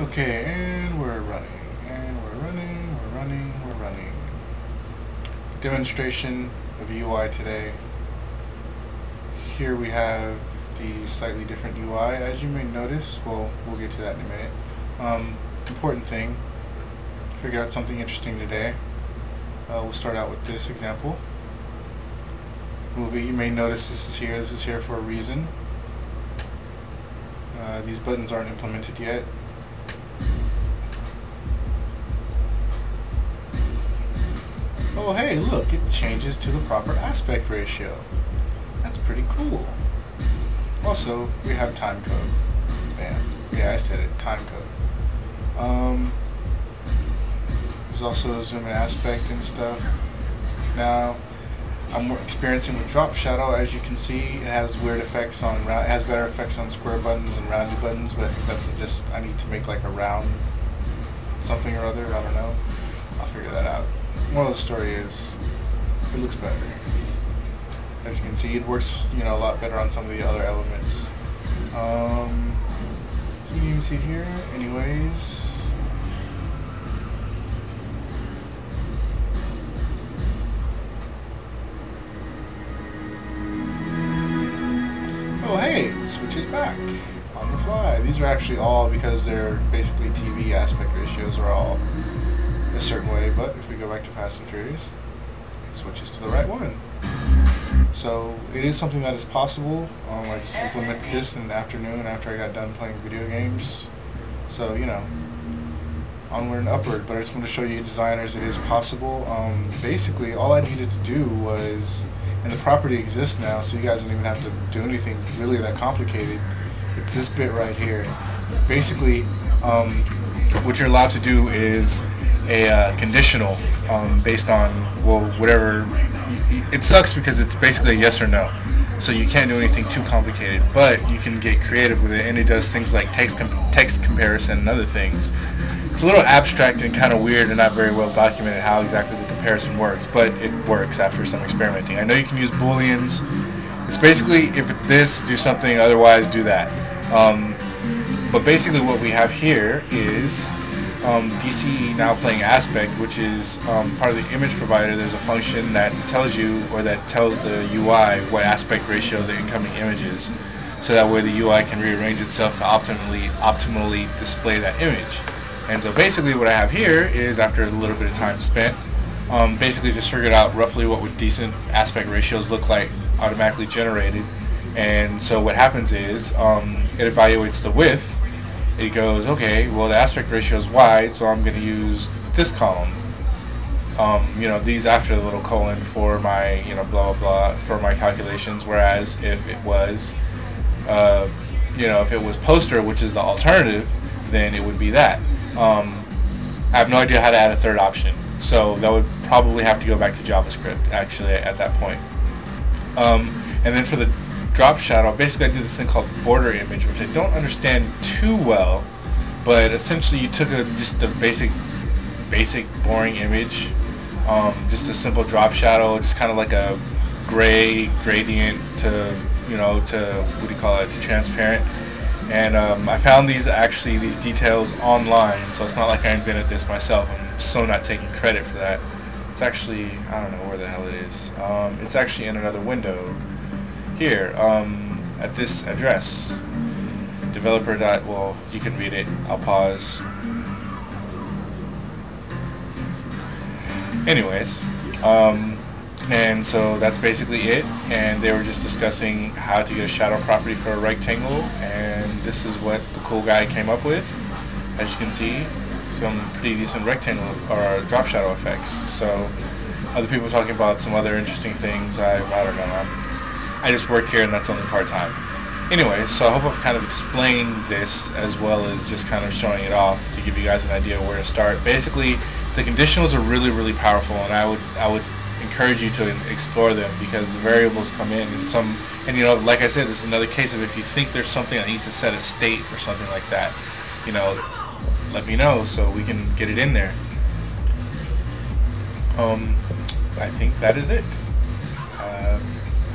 Okay, and we're running, and we're running, we're running, we're running. Demonstration of UI today. Here we have the slightly different UI. As you may notice, well, we'll get to that in a minute. Um, important thing, figure out something interesting today. Uh, we'll start out with this example. Movie, you may notice this is here, this is here for a reason. Uh, these buttons aren't implemented yet. Oh hey, look, it changes to the proper aspect ratio. That's pretty cool. Also, we have time code. Bam. Yeah, I said it, time code. Um, there's also zoom and aspect and stuff. Now, I'm experiencing with drop shadow. As you can see, it has weird effects on round. It has better effects on square buttons and rounded buttons, but I think that's just I need to make like a round something or other. I don't know. I'll figure that out. Moral of the story is, it looks better. As you can see, it works you know a lot better on some of the other elements. Um, so you can see here. Anyways. oh hey, it switches back on the fly. These are actually all because they're basically TV aspect ratios are all but if we go back to Fast and Furious, it switches to the right one. So it is something that is possible. Um, I just implemented this in the afternoon after I got done playing video games. So, you know, onward and upward. But I just want to show you designers it is possible. Um, basically, all I needed to do was and the property exists now, so you guys don't even have to do anything really that complicated. It's this bit right here. Basically, um, what you're allowed to do is a uh, conditional um, based on well whatever. It sucks because it's basically a yes or no, so you can't do anything too complicated. But you can get creative with it, and it does things like text com text comparison and other things. It's a little abstract and kind of weird and not very well documented how exactly the comparison works, but it works after some experimenting. I know you can use booleans. It's basically if it's this, do something, otherwise do that. Um, but basically what we have here is um, now playing aspect, which is um, part of the image provider. There's a function that tells you or that tells the UI what aspect ratio the incoming image is, so that way the UI can rearrange itself to optimally optimally display that image. And so basically what I have here is after a little bit of time spent, um, basically just figured out roughly what would decent aspect ratios look like automatically generated. And so what happens is um, it evaluates the width. It goes, okay, well the aspect ratio is wide, so I'm going to use this column. Um, you know, these after the little colon for my, you know, blah, blah, blah, for my calculations. Whereas if it was, uh, you know, if it was poster, which is the alternative, then it would be that. Um, I have no idea how to add a third option, so that would probably have to go back to JavaScript actually at that point. Um, and then for the drop shadow, basically I did this thing called border image, which I don't understand too well, but essentially you took a just a basic, basic boring image, um, just a simple drop shadow, just kind of like a gray gradient to you know to what do you call it to transparent. And um, I found these actually these details online so it's not like I invented this myself I'm so not taking credit for that. It's actually I don't know where the hell it is. Um, it's actually in another window here um, at this address. Developer dot well you can read it. I'll pause. Anyways um, and so that's basically it. And they were just discussing how to get a shadow property for a rectangle. And this is what the cool guy came up with. As you can see some pretty decent rectangle or drop shadow effects. So other people talking about some other interesting things. I, I don't know. I'm, I just work here and that's only part-time. Anyway so I hope I've kind of explained this as well as just kind of showing it off to give you guys an idea where to start. Basically the conditionals are really really powerful and I would I would encourage you to explore them because the variables come in and some and you know like I said this is another case of if you think there's something that needs to set a state or something like that you know let me know so we can get it in there. Um I think that is it. Uh,